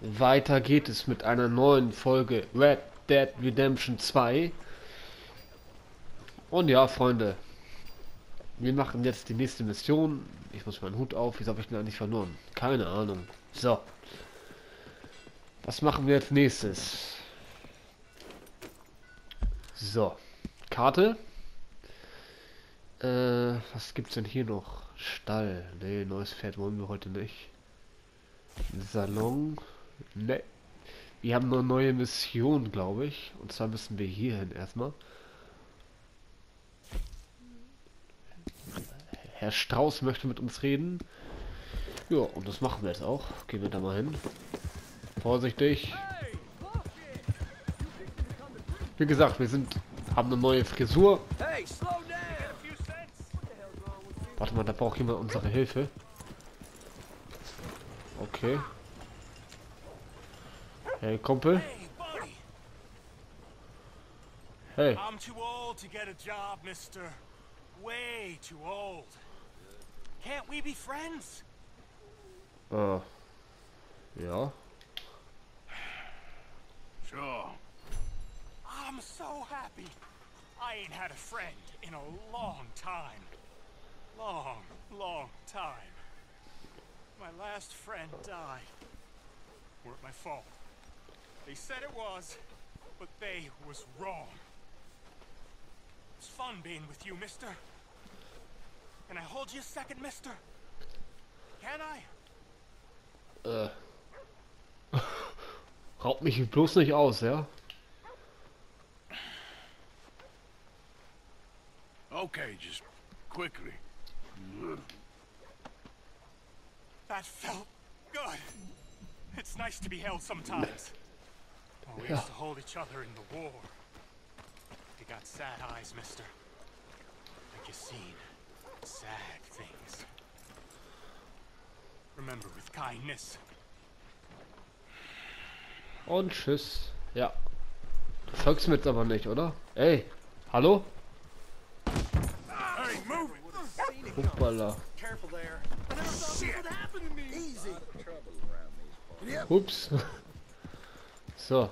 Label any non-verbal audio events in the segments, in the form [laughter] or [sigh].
Weiter geht es mit einer neuen Folge Red Dead Redemption 2. Und ja, Freunde, wir machen jetzt die nächste Mission. Ich muss meinen Hut auf. Wieso habe ich den eigentlich verloren? Keine Ahnung. So. Was machen wir als nächstes? So. Karte. Äh, was gibt's denn hier noch? Stall. Nee, neues Pferd wollen wir heute nicht. Salon. Ne. Wir haben eine neue Mission, glaube ich. Und zwar müssen wir hier hin erstmal. Herr Strauß möchte mit uns reden. Ja, und das machen wir jetzt auch. Gehen wir da mal hin. Vorsichtig. Wie gesagt, wir sind haben eine neue Frisur. Warte mal, da braucht jemand unsere Hilfe. Okay. Hey, Kumpel. Hey. I'm too old to get a job, mister. Way too old. Can't we be friends? Äh. Yeah. Sure. I'm so happy. I ain't had a friend in a long time. Long, long time. My last friend died. Weren't my fault. They said it was, but they was wrong. It's fun being with you, mister. Can I hold you a second, mister? Can I? Äh. [laughs] Raubt mich bloß nicht aus, ja? Okay, just quickly. That felt good. It's nice to be held sometimes. We Yeah. used to hold each other in the war. You got sad eyes, mister. Like you seen sad things. Remember with kindness. Und tschüss. Ja. Du folgst mir jetzt aber nicht, oder? Ey. Hallo? Hey, move it! Hoppala. Easy. Ups. [laughs] So.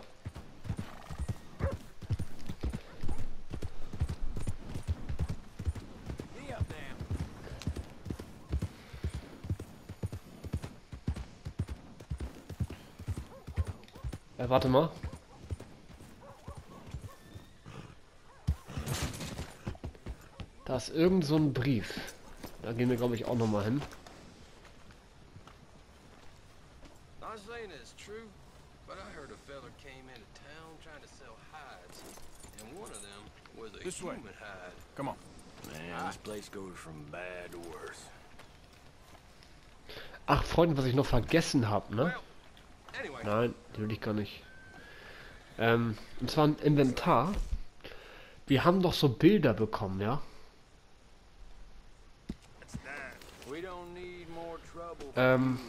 Ja, warte mal. Da ist irgend so ein Brief. Da gehen wir, glaube ich, auch noch mal hin. Not saying it's true, but I heard a fella came into town trying to sell hides, and one of them was a This way. Come on. Man, this place goes from bad to worse. Ach, Freunde, was ich noch vergessen habe, ne? Nein, die will ich gar nicht. Ähm, und zwar ein Inventar. Wir haben doch so Bilder bekommen, ja? We don't need more trouble Ähm,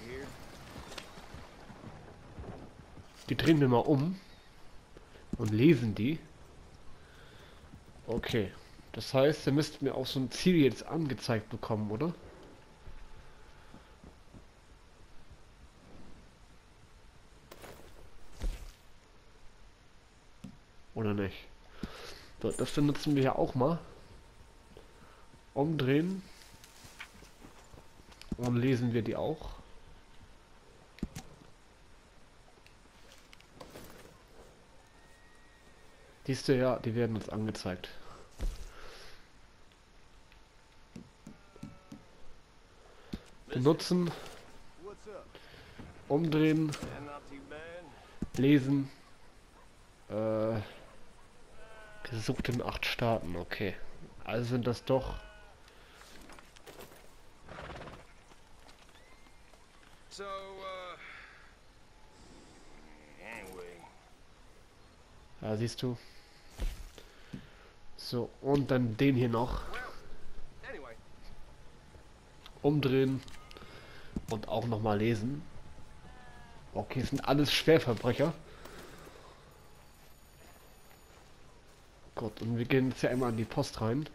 die drehen wir mal um. Und lesen die. Okay. Das heißt, ihr müsst mir auch so ein Ziel jetzt angezeigt bekommen, oder? Oder nicht? So, das benutzen wir ja auch mal. Umdrehen. Und lesen wir die auch. Siehst du ja, die werden uns angezeigt. Benutzen, umdrehen, lesen. Äh, gesucht in acht Staaten, okay. Also sind das doch. so, uh, Anyway, Ja, siehst du. So, und dann den hier noch. Umdrehen. Und auch nochmal lesen. Okay, sind alles Schwerverbrecher. Gott, und wir gehen jetzt ja immer an die Post rein.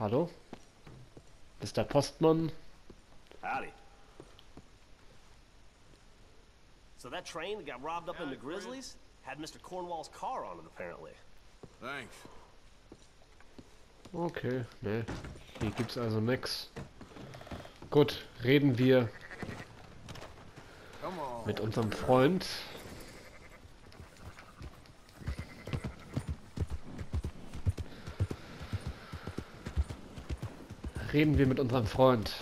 Hallo? Ist der Postmann? howdy. So that train got robbed up in the Grizzlies had Mr. Cornwall's car on it, apparently. Thanks. Okay, ne. Hier gibt's also nix. Gut, reden wir mit unserem Freund. Reden wir mit unserem Freund.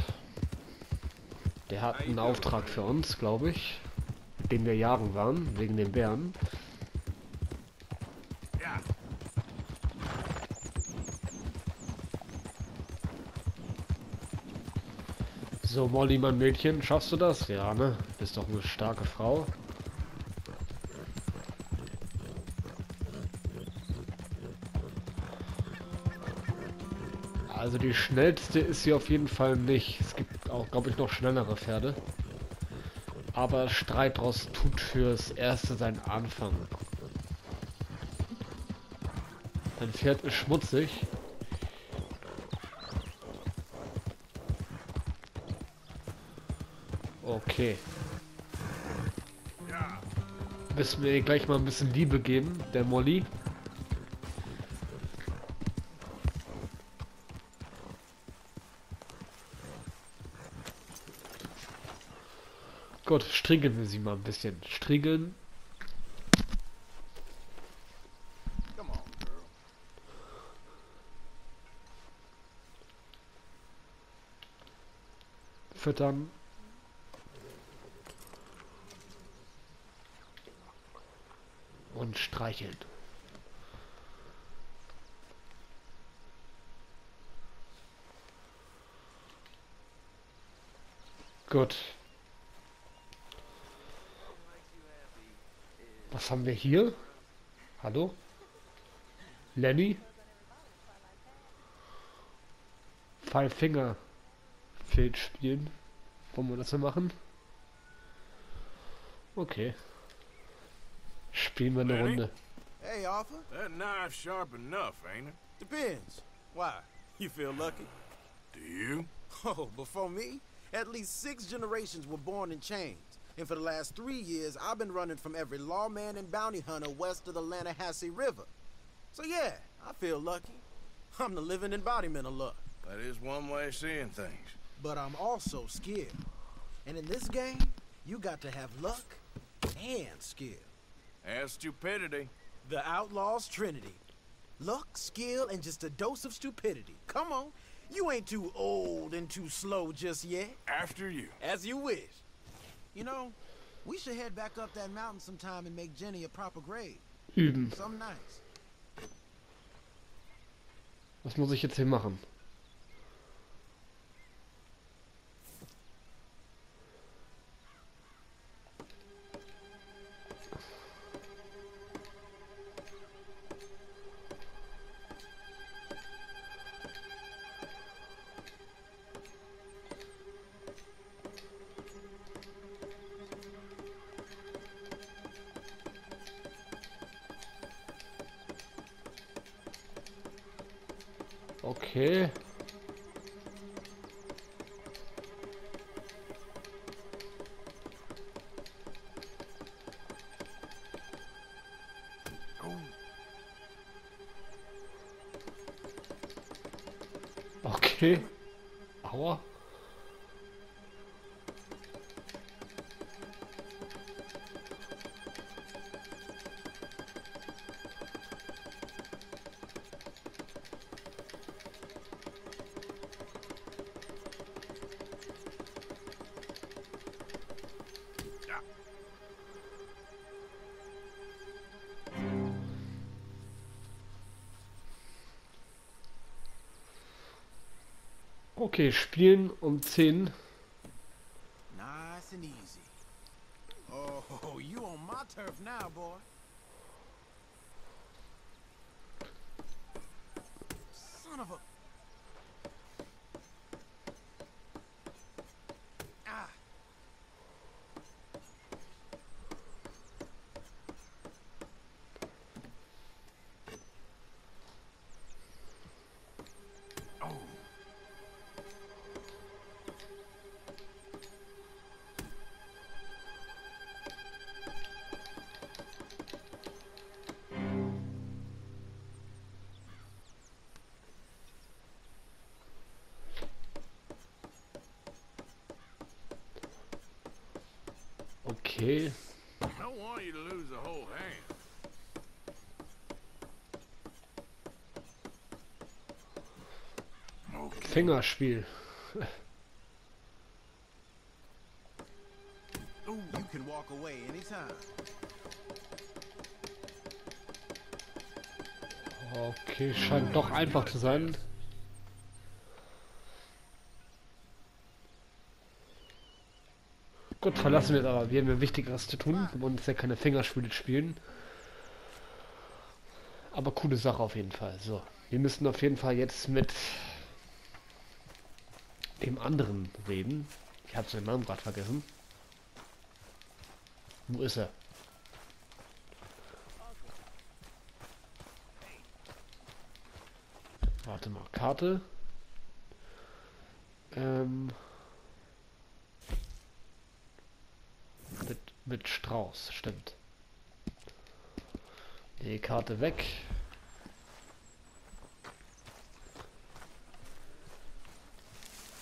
Der hat einen Auftrag für uns, glaube ich. Dem wir jagen waren, wegen den Bären. So, Molly, mein Mädchen, schaffst du das? Ja, ne? Bist doch eine starke Frau. Also die schnellste ist sie auf jeden Fall nicht. Es gibt auch, glaube ich, noch schnellere Pferde. Aber Streitross tut fürs Erste seinen Anfang. Dein Pferd ist schmutzig. Okay. Müssen wir ihr gleich mal ein bisschen Liebe geben, der Molly. Gut, striegeln wir sie mal ein bisschen. Striegeln. Füttern. Und streicheln. Gut. Was haben wir hier? Hallo? Lenny? Five Finger Feld spielen. Wollen wir das so machen? Okay. Spielen wir eine Lenny? Runde. Hey, Arthur. That knife's sharp enough, ain't it? Depends. Why? You feel lucky? Do you? Oh, before me, at least six generations were born in chains. And for the last three years, I've been running from every lawman and bounty hunter west of the Lanahassee River. So yeah, I feel lucky. I'm the living embodiment of luck. That is one way of seeing things. But I'm also skilled. And in this game, you got to have luck and skill. And stupidity. The Outlaws Trinity. Luck, skill, and just a dose of stupidity. Come on. You ain't too old and too slow just yet. After you. As you wish. You know, we should head back up that mountain sometime and make Jenny a proper grave. Üben. Something nice. Was muss ich jetzt hier machen? Okay. Okay, spielen um 10. Okay. Fingerspiel. Okay, scheint doch einfach zu sein. Gut, verlassen wir es aber. Wir haben ja Wichtigeres zu tun. Wir wollen jetzt ja keine Fingerspiele spielen. Aber coole Sache auf jeden Fall. So, wir müssen auf jeden Fall jetzt mit dem anderen reden. Ich habe seinen Namen gerade vergessen. Wo ist er? Warte mal, Karte. Ähm, mit, Strauß, stimmt. Die Karte weg.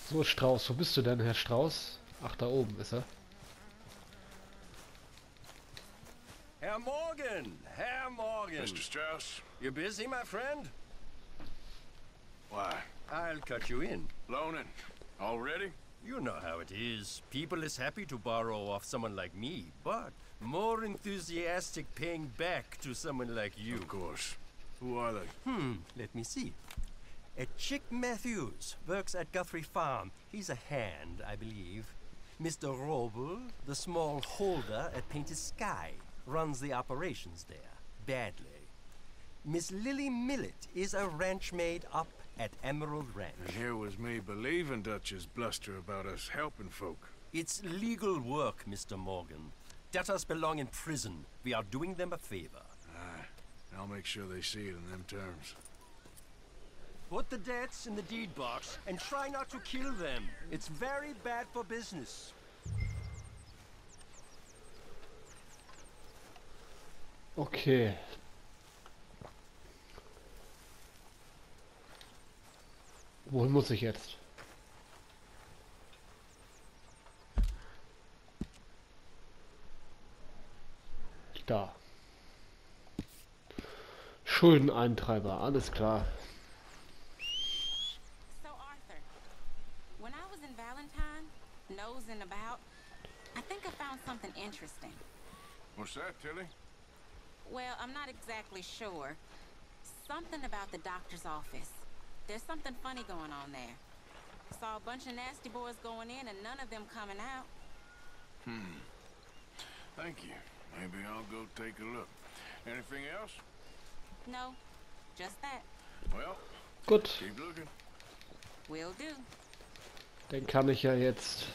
So, Strauß, wo bist du denn, Herr Strauß? Ach, da oben ist er. Herr Morgan! Herr Morgan! Mr. Strauss, You busy, my friend? why? I'll cut you in. Loaning. Already? You know how it is. People is happy to borrow off someone like me, but more enthusiastic paying back to someone like you. Of course. Who are they? Hmm, let me see. A Chick Matthews works at Guthrie Farm. He's a hand, I believe. Mr. Roble, the small holder at Painted Sky, runs the operations there, badly. Miss Lily Millet is a ranch maid up at Emerald And Ranch. here was me believing Dutch's bluster about us helping folk. It's legal work, Mr. Morgan. Debtors belong in prison. We are doing them a favor. Aye. I'll make sure they see it in them terms. Put the debts in the deed box and try not to kill them. It's very bad for business. Okay. Wohin muss ich jetzt? Da. Schuldeneintreiber, alles klar. So, Arthur, when I was in Valentine, nosing about, I think I found something interesting. What's that, Tilly? Well, I'm not exactly sure. Something about the doctor's office. There's something funny going on there. Saw a bunch of nasty boys going in and none of them coming out. Thank you. Maybe I'll go take a look. Anything else? No, just that. Well, Gut, keep looking. Will do. dann kann ich ja jetzt...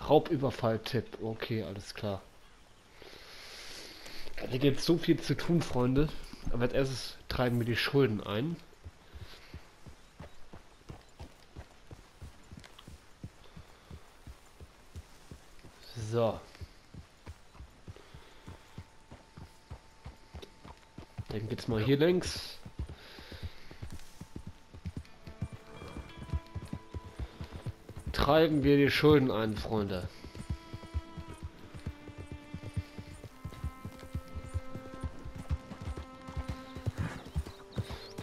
Raubüberfall-Tipp. Okay, alles klar. Hier gibt so viel zu tun, Freunde. Aber als erstes treiben wir die Schulden ein. So. Dann geht's mal hier längs. Treiben wir die Schulden ein, Freunde.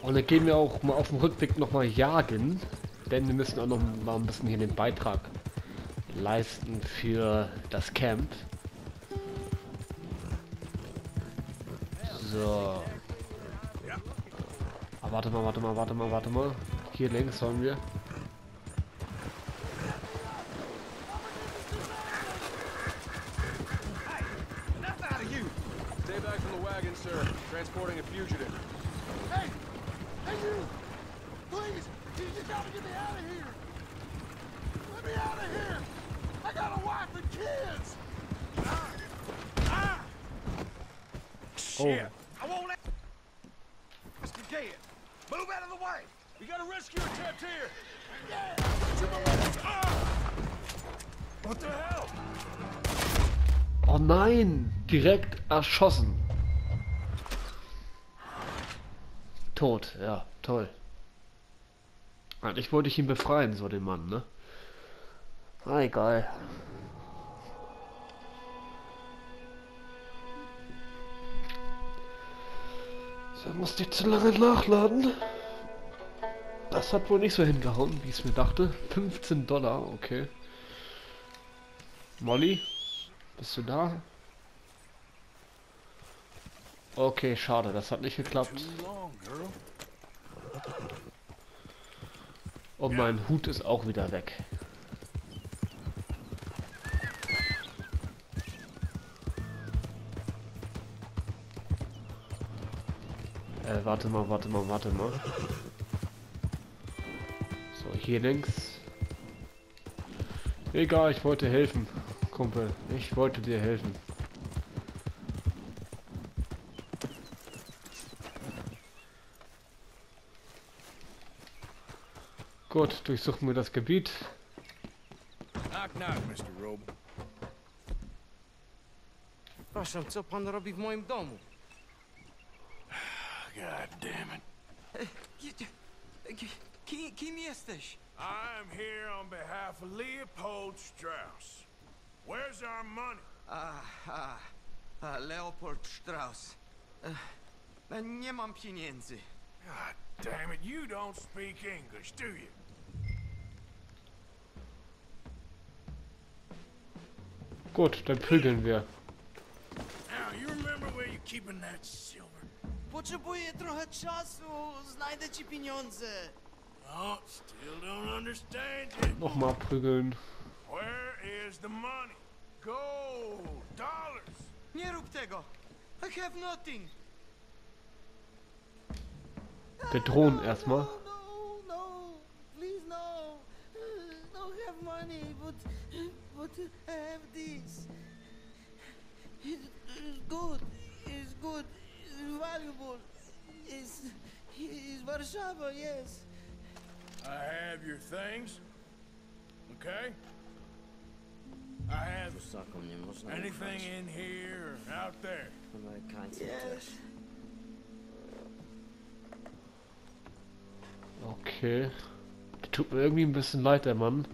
Und dann gehen wir auch mal auf dem Rückweg nochmal jagen. Denn wir müssen auch noch mal ein bisschen hier den Beitrag leisten für das Camp. So. Ah, warte mal, warte mal, warte mal, warte mal. Hier links sollen wir. Hey! Hey, you! Please! You, you gotta get me out of here! Let me out of here! I got a wife and kids! Ah! Ah! Oh, I won't let... Mr. Gant, move out of the way! We got a rescue attempt here! Yeah! To my left! Ah! What the hell? oh nein! Direkt erschossen. Tot, ja, toll. Eigentlich wollte ich ihn befreien, so den Mann, ne? Ah, egal. So, musste ich zu lange nachladen. Das hat wohl nicht so hingehauen, wie ich es mir dachte. 15 Dollar, okay. Molly, bist du da? Okay, schade, das hat nicht geklappt. Und mein Hut ist auch wieder weg. Äh, warte mal, warte mal, warte mal. So, hier links. Egal, ich wollte helfen, Kumpel. Ich wollte dir helfen. Gut, durchsuchen wir das Gebiet. Knock, knock, Mr. Robe. Przepraszam, co pan robi w moim domu? God damn it. Kim, kim jesteś? I'm here on behalf of Leopold Strauss. Where's our money? A, a, a Leopold Strauss. E, nie mam pieniędzy. God damn it, you don't speak English, do you? Gut, dann prügeln wir. Potrzebuję trochę czasu. Znajdę ci pieniądze. Oh, still don't understand you. Nochmal prügeln. Where is the money? Gold, dollars. Nie rób tego. I have nothing. Bedrohen erstmal. No, no, no. Please no. Don't have money, but but I have this. It's, it's good. It's good. It's valuable. It's it's Warszawa, yes. I have your things. Okay? I have anything in here or out there. Yes. Okay. Tut mir irgendwie ein bisschen leid, der Mann.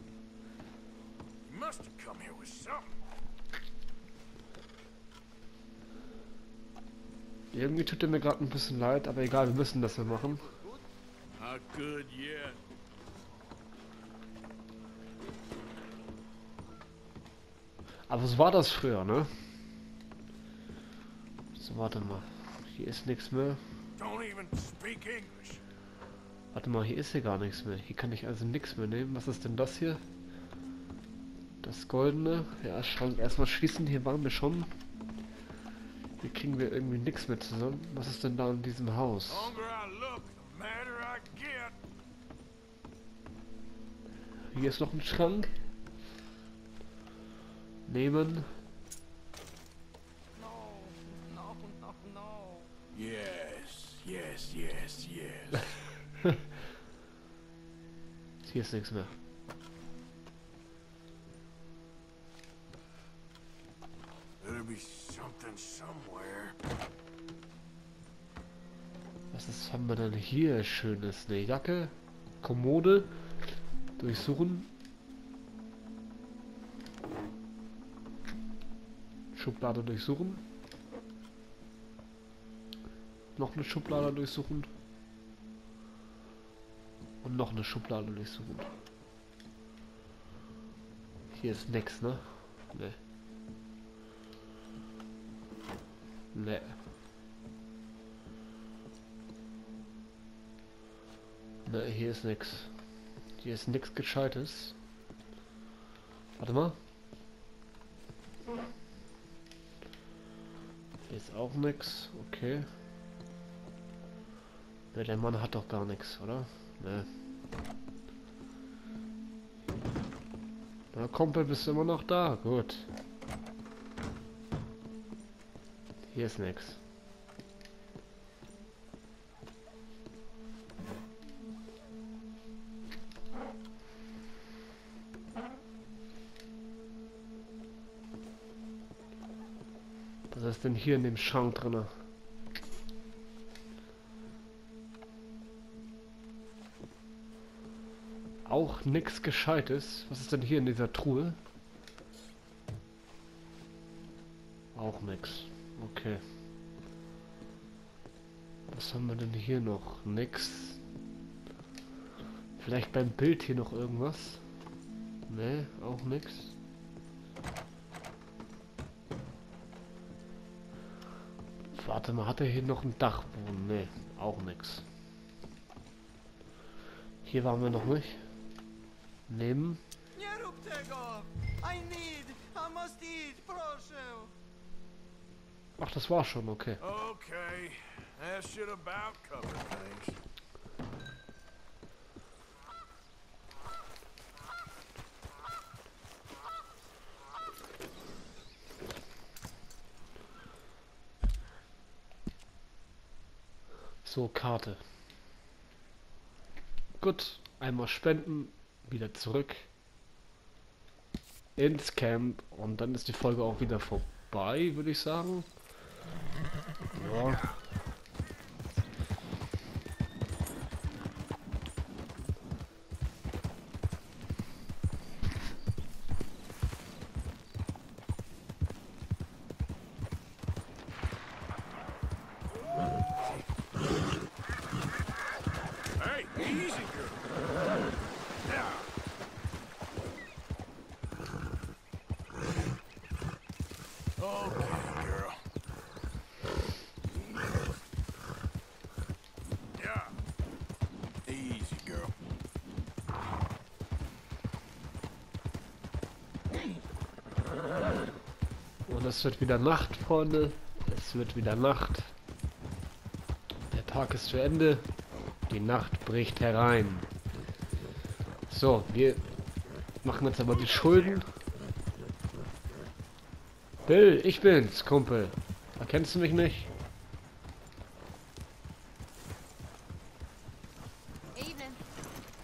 Irgendwie tut er mir gerade ein bisschen leid, aber egal, wir müssen das ja machen. Yet. Aber so war das früher, ne? So, warte mal. Hier ist nichts mehr. Warte mal, hier ist hier gar nichts mehr. Hier kann ich also nichts mehr nehmen. Was ist denn das hier? Das goldene. Ja, Schrank erstmal schließen. Hier waren wir schon. Hier kriegen wir irgendwie nichts mehr zusammen. Was ist denn da in diesem Haus? Hier ist noch ein Schrank. Nehmen. No, no, no, no. Yes, yes, yes, yes. [laughs] Hier ist nichts mehr. Was haben wir denn hier Schönes? Eine Jacke, Kommode, durchsuchen. Schublade durchsuchen. Noch eine Schublade durchsuchen. Und noch eine Schublade durchsuchen. Hier ist nix, ne? Ne. Ne. Ne, hier ist nix. Hier ist nix Gescheites. Warte mal. Hier ist auch nix. Okay. Ne, der Mann hat doch gar nichts, oder? Ne. Na, Kumpel, bist du immer noch da? Gut. Hier ist nix. Was ist denn hier in dem Schrank drinne? Auch nichts Gescheites. Was ist denn hier in dieser Truhe? Auch nix. Okay. Was haben wir denn hier noch? Nix. Vielleicht beim Bild hier noch irgendwas? Ne, auch nix. Warte mal, hat er hier noch ein Dachboden? Ne, auch nix. Hier waren wir noch nicht. Nehmen. Nie rób tego! I need, I must eat, proszę! Ach, das war schon, okay. Okay, that should about cover things. So, Karte. Gut, einmal spenden, wieder zurück ins Camp und dann ist die Folge auch wieder vorbei, würde ich sagen. Ja. Es wird wieder Nacht, Freunde. Es wird wieder Nacht. Der Tag ist zu Ende. Die Nacht bricht herein. So, wir machen jetzt aber die Schulden. Bill, ich bin's, Kumpel. Erkennst du mich nicht?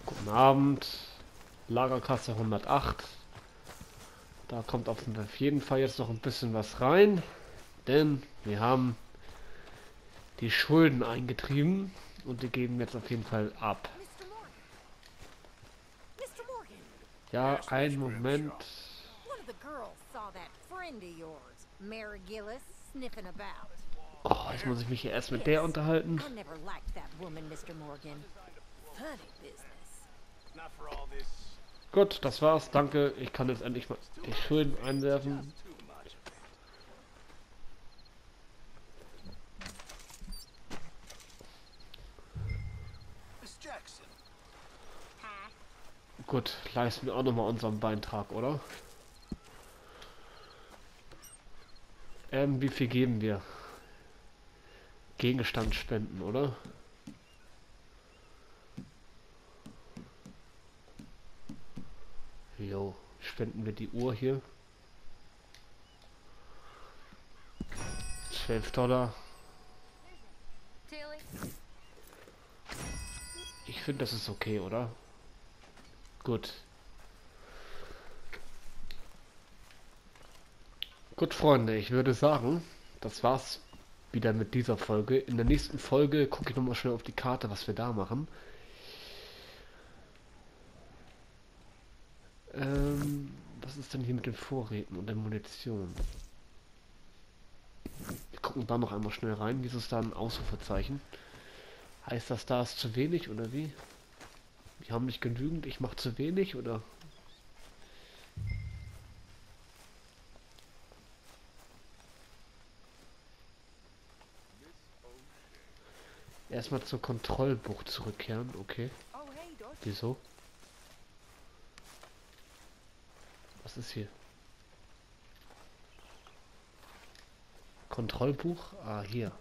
Guten Abend. Lagerkasse 108. Da kommt auf jeden Fall jetzt noch ein bisschen was rein. Denn wir haben die Schulden eingetrieben. Und die geben jetzt auf jeden Fall ab. Ja, einen Moment. one of the girls saw that friend of yours, Mary Gillis, sniffing about. Oh, jetzt muss ich mich hier erst mit der unterhalten. Not for all this Gut, das war's. Danke. Ich kann jetzt endlich mal die Schulden einwerfen. Gut, leisten wir auch nochmal unseren Beitrag, oder? Ähm, wie viel geben wir? Gegenstand spenden, oder? Jo, spenden wir die Uhr hier. 12 Dollar. Ich finde, das ist okay, oder? Gut. Gut, Freunde, ich würde sagen, das war's wieder mit dieser Folge. In der nächsten Folge gucke ich nochmal schnell auf die Karte, was wir da machen. Ähm, was ist denn hier mit den Vorräten und der Munition? Wir gucken da noch einmal schnell rein. Wieso ist da ein Ausrufezeichen? Heißt das, da ist zu wenig oder wie? Wir haben nicht genügend, ich mache zu wenig oder? Erstmal zur Kontrollbucht zurückkehren, okay. oh. Wieso? Was ist hier? Kontrollbuch? Ah, hier.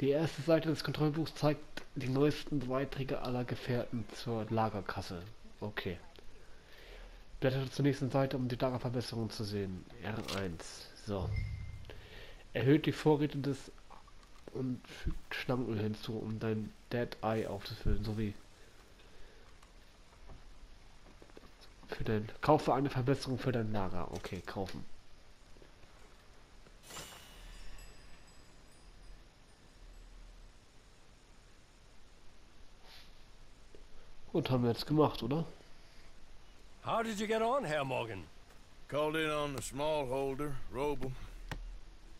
Die erste Seite des Kontrollbuchs zeigt die neuesten Beiträge aller Gefährten zur Lagerkasse. Okay. Blättert zur nächsten Seite, um die Lagerverbesserung zu sehen. R1. So. Erhöht die Vorräte des und fügt Schlangenöl hinzu, um dein Dead Eye aufzufüllen, sowie für dein Kaufe eine Verbesserung für dein Lager. Okay, kaufen. Gut, haben wir jetzt gemacht, oder? How did you get on, Herr Morgan? Called in on the smallholder, Roble.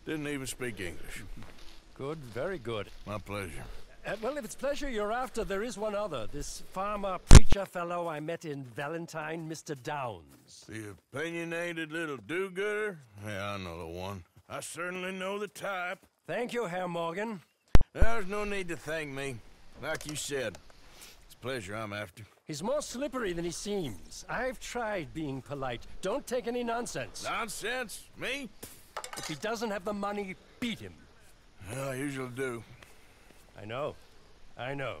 Didn't even speak English. Good, very good. My pleasure. Uh, well, if it's pleasure you're after, there is one other. This farmer preacher fellow I met in Valentine, Mr. Downs. The opinionated little do-gooder? Yeah, I know the one. I certainly know the type. Thank you, Herr Morgan. There's no need to thank me. Like you said, it's pleasure I'm after. He's more slippery than he seems. I've tried being polite. Don't take any nonsense. Nonsense? Me? If he doesn't have the money, beat him. Well, I usually do. I know. I know.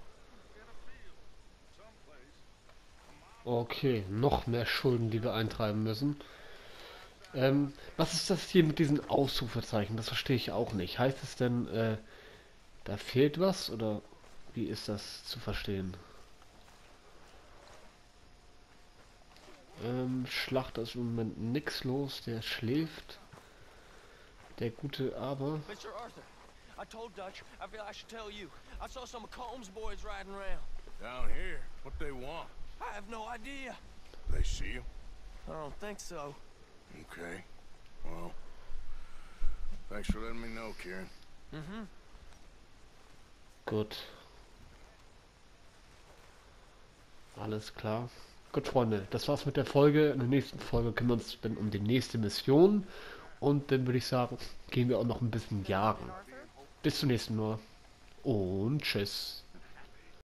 Okay, noch mehr Schulden, die wir eintreiben müssen. Ähm, was ist das hier mit diesen Ausrufezeichen? Das verstehe ich auch nicht. Heißt es denn, äh, da fehlt was oder wie ist das zu verstehen? Ähm, Schlachter ist im Moment nix los, der schläft. Der gute aber. Mr. Arthur, I told Dutch I feel I should tell you. I saw some of Combs' boys riding around. Down here, what they want? I have no idea. They see you? I don't think so. Okay. Well, thanks for letting me know, Kieran. Mm-hmm. Gut. Alles klar. Gut, Freunde, das war's mit der Folge. In der nächsten Folge kümmern wir uns dann um die nächste Mission. Und dann würde ich sagen, gehen wir auch noch ein bisschen jagen. Bis zum nächsten Mal. Und tschüss.